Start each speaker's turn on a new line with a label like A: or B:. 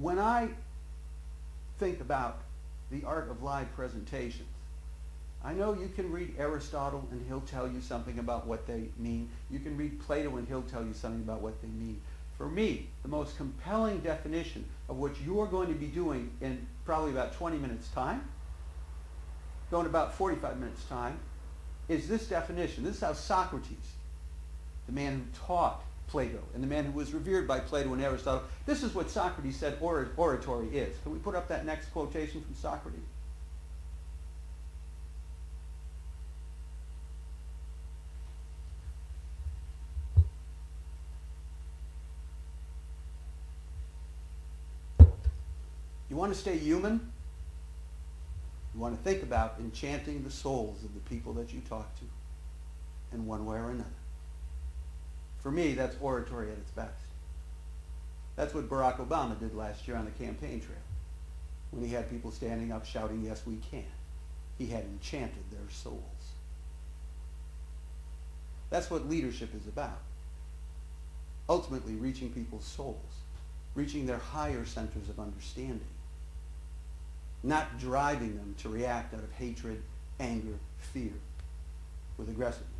A: when I think about the art of live presentations, I know you can read Aristotle and he'll tell you something about what they mean. You can read Plato and he'll tell you something about what they mean. For me, the most compelling definition of what you're going to be doing in probably about 20 minutes time, going about 45 minutes time, is this definition. This is how Socrates, the man who taught Plato and the man who was revered by Plato and Aristotle, this is what Socrates said oratory is. Can we put up that next quotation from Socrates? You want to stay human? You want to think about enchanting the souls of the people that you talk to in one way or another. For me, that's oratory at its best. That's what Barack Obama did last year on the campaign trail when he had people standing up shouting, yes, we can. He had enchanted their souls. That's what leadership is about. Ultimately, reaching people's souls, reaching their higher centers of understanding, not driving them to react out of hatred, anger, fear, with aggressiveness.